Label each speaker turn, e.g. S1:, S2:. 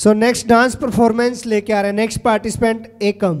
S1: So next dance performance लेके आ रहे हैं। नेक्स्ट पार्टिसिपेंट एकम